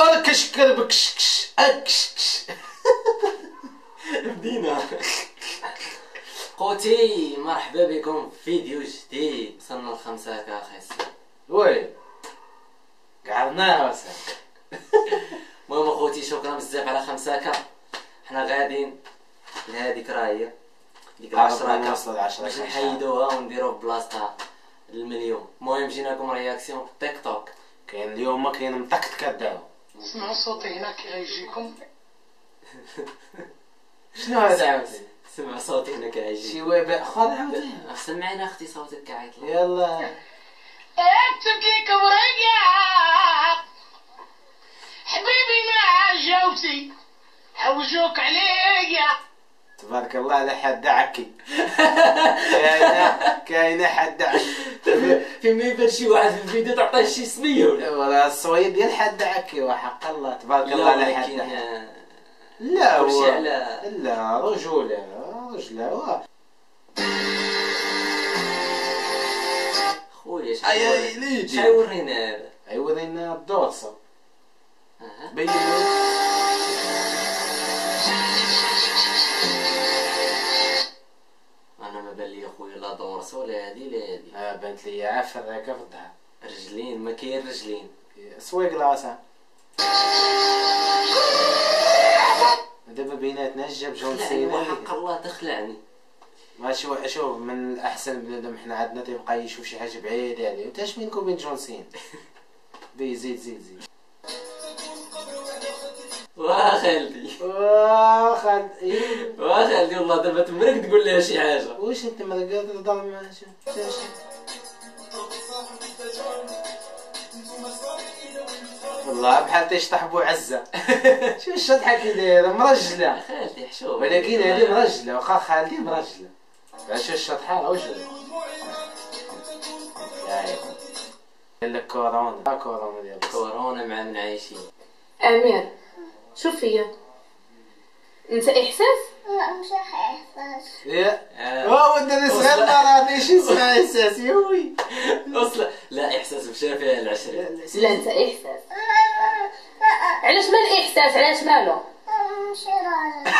الكشكر بكشكش أكشكش. بدينا خوتي مرحبا بكم في فيديو جديد. وصلنا لخمسة هكا خيس وي. قعدناها وسام المهم أخوتي شكرا بزاف على خمسة هكا. حنا غاديين لهاديك راهي. ديك العشرة هكا. باش نحيدوها ونديرو بلاصتها المليون المهم جيناكم رياكسيون تيك توك. كاين اليوم ما كاين مطقت كداو سمعوا صوتي هنا كي غيجيكم شنو هذا عاوتاني سمع صوتي هنا شي كيعجبني وباء خذ عاوتاني سمعنا أختي صوتك كعيط يلا تبكيك ورقع حبيبي مع جوتي حوجوك عليا تبارك الله على حد عكي كاينة كاينة حد عكي فين ما يبان شي واحد في الفيديو تعطيه شي سمية ولا؟ ولا الصويد ديال حد عكي وحق الله تبارك الله على حد عكي لا هو على- لا رجولة هو خويا شحال. شحال ورينا هذا عيورينا الدورسة أها. بين ما لي خويا لا دورس ولا هادي لا هادي. آه بنت لي عافر هكا في الظهر رجلين ما كاين رجلين. سويق لاسا دابا بيناتنا جاب جون سينا وحق الله تخلعني. ماشي وا- شوف من الأحسن بنادم حنا عندنا تيبقى يشوف شي حاجة بعيدة عليه. انت اش بينكم وبين جون سين بي زيد زيد زيد. واه خالتي. واخا إيه. واه خالتي والله دابا تمرك تقول لها شي حاجة. واش انت ما قادر تهضر مع شو- شو- شو؟ والله بحال تيشطح بو عزة. شو الشطحة كي دايرة؟ مرجلة. خالتي حشومه ولكن هذه مرجلة واخا خالتي مرجلة. شو الشطحة؟ راه عيب قال لك كورونا. كورونا ديال. كورونا مع من عايشين أمير شوف فيا؟ انت إحساس؟ لا مش هيحفظ يا. آه. هو انت صغير ما راضيش يسمع إحساس. يا وي أصلا لا إحساس. بشافع العشرين لا انت احساس علاش ما الإحساس؟ علاش مالو مش راضي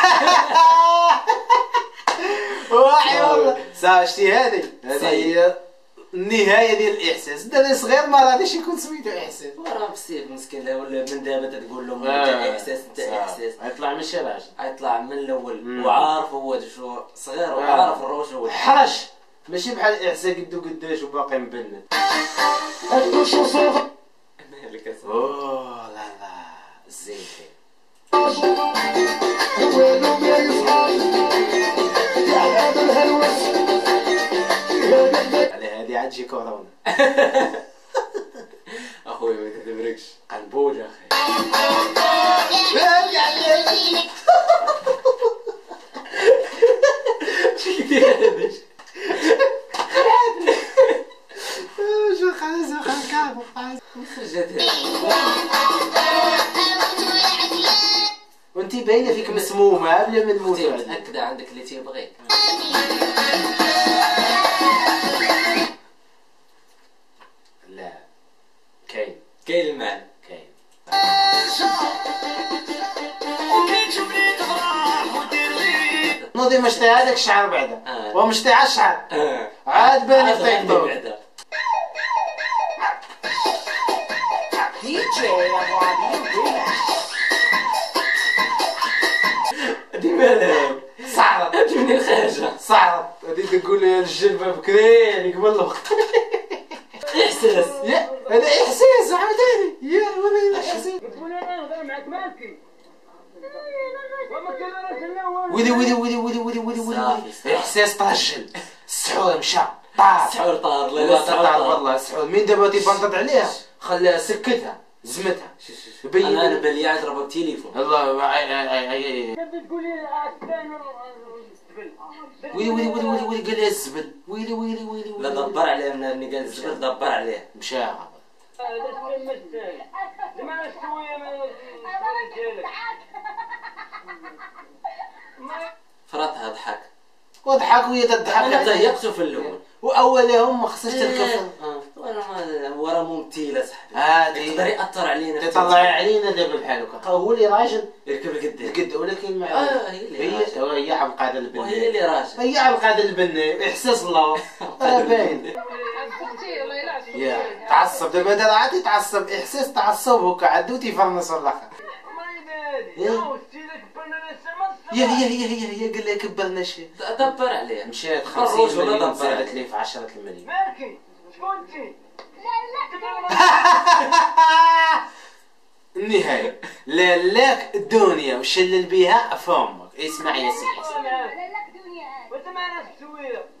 واعي والله. صافي شتي هذه. هذه. هي النهايه ديال الإحساس. انت اللي صغير ما راضيش يكون سميتو إحساس. وراه بسيط مسكين. لا ولا من دابا تقول لهم انت إحساس أنت إحساس. يطلع من الشراج غيطلع من الأول. وعارف هو شو صغير آه. وعارف الروش هو. حرش! ماشي بحال الاحساس قدو قداش وباقي مبند. كورونا أخوي ما تدبركش قنبول يا أخي شو كدير هذا شو خلاص خلاص خرجت وانت باينه فيك مسمومه قبل ما نموت متاكده عندك اللي تيبغيك نوضي مشتي هذاك الشعر بعدا. آه. ومشتي على الشعر. آه. عاد باني في بعدا. ديما لا. صعرت هاتي منين خارجة. صعرت تقول لي الجلبه بكري يعني قبل الوقت. إحساس. يا هذا إحساس عاوتاني يا ولا إحساس. ويلي ويلي ويلي ويلي ويلي ويلي صافي، ويلي صافي. احساس طرجل السحور مشى طار سحور طار الله والله طار والله السحور مين دابا تيبنطط عليها خلاها سكتها زمتها بين أنا أنا بالي عاد ضربك تليفون الله ويلي ويلي ويلي ويلي ويلي قال لي الزبل ويلي ويلي ويلي لا ويلي دبر عليه من اللي قال الزبر دبر عليه مشى غابر. فرطها ضحك وضحك وهي تضحك. أنا. ضيقته في الأول. وأولهم ما خصهاش إيه. تركب آه. وأنا هو راه ممثل صاحبي. هادي. يقدر يأثر علينا تطلع علينا دابا بحال هكا. هو اللي راجل. يركب القدام. قد ولكن مع آه هي هي. هي القادر وهي البني اللي راجل. هي عبد القادر البني إحساس الله. آه، باين. تعصب. دابا هذا عاد يتعصب إحساس تعصب هكا. عدو تيفرنس ولا يا هي هي هي هي قال لها كبرنا شي دبر عليه خرج 50 ولا مليون دبر زادت لي في 10 المليون مالكي شكون انت؟ النهاية لا لاك الدنيا وشلل بيها فمك اسمع يا سيدي لك دنيا وانت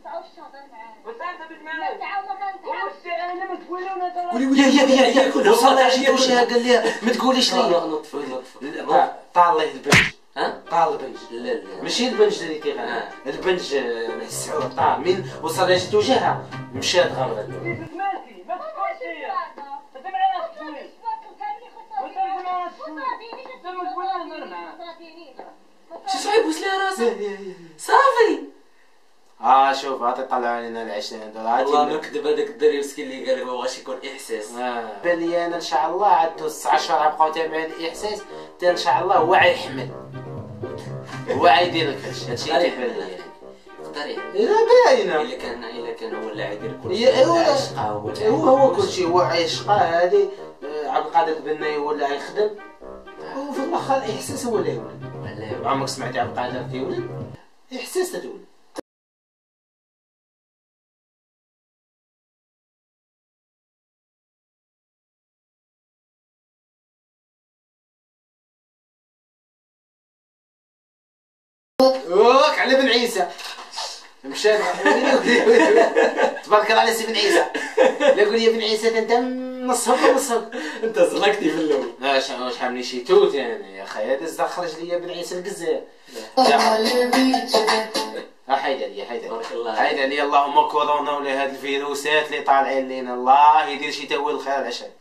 تعال الشاطر معانا وانت انت بنت معنا تعال ما كان وش أنا متولي ولا قولي يا يا يا يا وصل عشان وشها قال لها ما تقوليش لي نطفي نطفي طال لي البنج ها طال البنج لا لا ماشي البنج اللي تيغنى آه. البنج آه، السعود طال من وصل جات وجهها مشات ما هي معنا شو صعيب وسلا راسك صافي آه شوف هاتي طلعوا علينا العشرين دولار. والله ما كذب هذاك الدري مسكين اللي قال لك ما بغاش يكون إحساس. آه. بان لي أنا إن شاء الله عاد 9 شهور بقاو تابعين الاحساس حتى إن شاء الله وعي يحمل. وعي يدير الكرش هادشي اللي تيبان لي يحمل الا باينه إلا كان إلا كان هو اللي يدير كل هي- هو- عشقه هو هو هو كل شيء هو عشقه هذه آه، عبد القادر البناي هو اللي غيخدم. وفي الآخر إحساس هو اللي يولد. عمرك سمعتي عبد القادر تيولد إحساس تتولد. على بن عيسى مشى تبارك الله على سي بن عيسى لا قول يا بن عيسى انت نصهك نصهك انت زلقتي في الأول لا شحال شحال من شي توت يعني يا أخي هذا زاد خرج لي بن عيسى القزاز حيد عليا حيد عليا بارك الله حيد عليا اللهم كورونا ولا هاد الفيروسات اللي طالعين لينا الله يدير شي تاويل الخير العشاء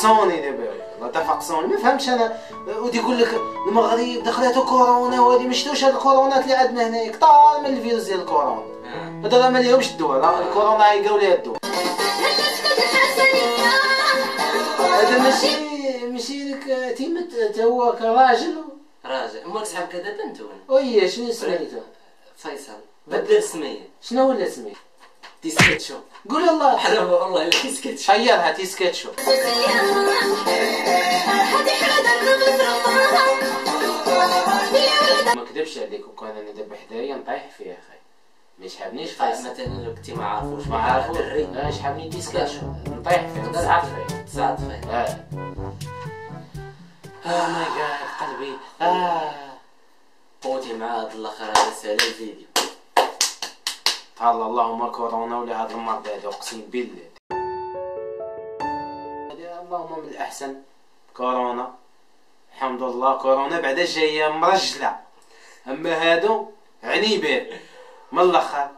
فقصوني دابا. والله تا فقصوني ما فهمتش أنا. ودي يقول لك المغرب دخلته كورونا وهذه ما شفتوش هاد الكورونات اللي عندنا هنايا كثار من الفيروس ديال الكورونا. هذا راه ما ليهمش الدواء الكورونا يلقاو ليها الدواء. هذا ماشي ماشي لك تيمت تا هو كراجل راجل. أمك صاحبك هذا بنت ولا؟ ويا شنو سميتو؟ فيصل. بدل سمية. شنو ولا سميت تيسكتشو قول الله حرام والله الا تيسكتشو خيرها تيسكاتشو ما كذبش عليك وكان أنا دابا حدايا نطيح فيه أخي ما يشحبنيش فيصل مثلا لو كنتي ما عارفوش ما عارفوش دري لا يشحبني تيسكاتشو نطيح فيه نصعد فيه تصعد فيه آه ماي جاد قلبي آه قوتي مع هاد الآخر هذا سال الفيديو الله اللهم كورونا ولا هذا المرض هذا اقسم بالله. اللهم من الأحسن. كورونا الحمد لله كورونا بعدا جاية مرجلة. أما هادو عنيبات من الأخر.